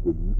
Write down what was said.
skal lige